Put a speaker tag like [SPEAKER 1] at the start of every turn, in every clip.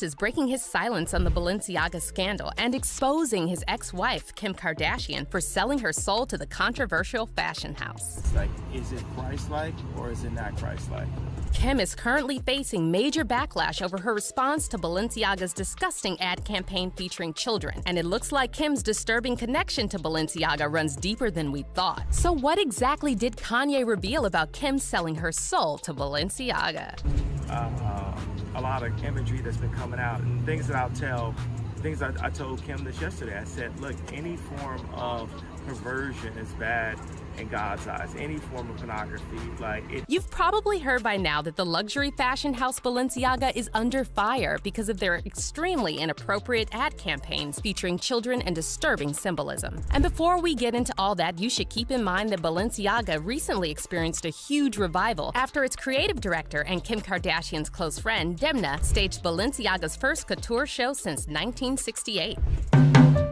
[SPEAKER 1] West is breaking his silence on the Balenciaga scandal and exposing his ex wife, Kim Kardashian, for selling her soul to the controversial fashion house.
[SPEAKER 2] Like, is it Christ like or is it not Christ like?
[SPEAKER 1] Kim is currently facing major backlash over her response to Balenciaga's disgusting ad campaign featuring children, and it looks like Kim's disturbing connection to Balenciaga runs deeper than we thought. So, what exactly did Kanye reveal about Kim selling her soul to Balenciaga?
[SPEAKER 2] Uh, a lot of imagery that's been coming out and things that I'll tell. Things I, I told Kim this yesterday. I said, look, any form of perversion is bad in God's eyes. Any form of pornography, like it.
[SPEAKER 1] You've probably heard by now that the luxury fashion house Balenciaga is under fire because of their extremely inappropriate ad campaigns featuring children and disturbing symbolism. And before we get into all that, you should keep in mind that Balenciaga recently experienced a huge revival after its creative director and Kim Kardashian's close friend, Demna, staged Balenciaga's first couture show since 1968.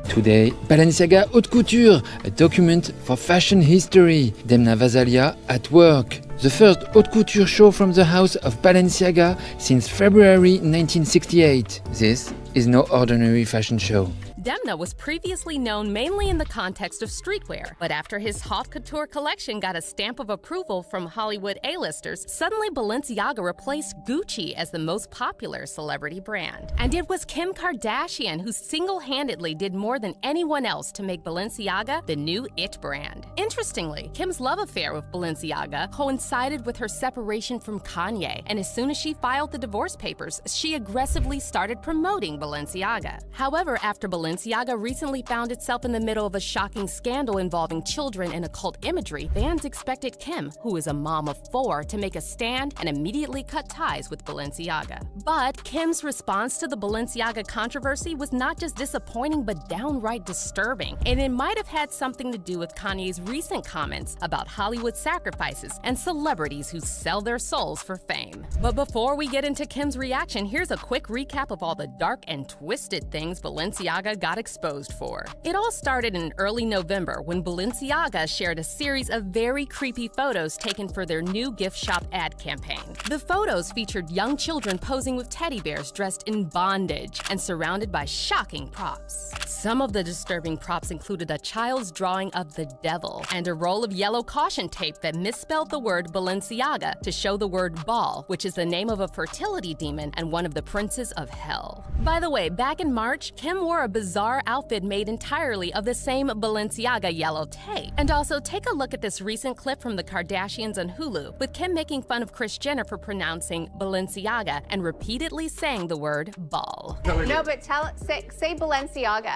[SPEAKER 3] Today, Balenciaga Haute Couture, a document for fashion history. Demna Gvasalia at work. The first haute couture show from the house of Balenciaga since February 1968. This is no ordinary fashion show.
[SPEAKER 1] Demna was previously known mainly in the context of streetwear, but after his haute couture collection got a stamp of approval from Hollywood A-listers, suddenly Balenciaga replaced Gucci as the most popular celebrity brand. And it was Kim Kardashian who single-handedly did more than anyone else to make Balenciaga the new it brand. Interestingly, Kim's love affair with Balenciaga coincided with her separation from Kanye, and as soon as she filed the divorce papers, she aggressively started promoting Balenciaga. However, after Balenciaga Balenciaga recently found itself in the middle of a shocking scandal involving children and occult imagery, fans expected Kim, who is a mom of four, to make a stand and immediately cut ties with Balenciaga. But Kim's response to the Balenciaga controversy was not just disappointing but downright disturbing, and it might have had something to do with Kanye's recent comments about Hollywood sacrifices and celebrities who sell their souls for fame. But before we get into Kim's reaction, here's a quick recap of all the dark and twisted things Balenciaga got exposed for. It all started in early November when Balenciaga shared a series of very creepy photos taken for their new gift shop ad campaign. The photos featured young children posing with teddy bears dressed in bondage and surrounded by shocking props. Some of the disturbing props included a child's drawing of the devil and a roll of yellow caution tape that misspelled the word Balenciaga to show the word Baal, which is the name of a fertility demon and one of the princes of hell. By the way, back in March, Kim wore a bizarre bizarre outfit made entirely of the same Balenciaga yellow tape. And also, take a look at this recent clip from the Kardashians on Hulu, with Kim making fun of Kris Jenner for pronouncing Balenciaga and repeatedly saying the word ball.
[SPEAKER 4] No, but tell say, say Balenciaga.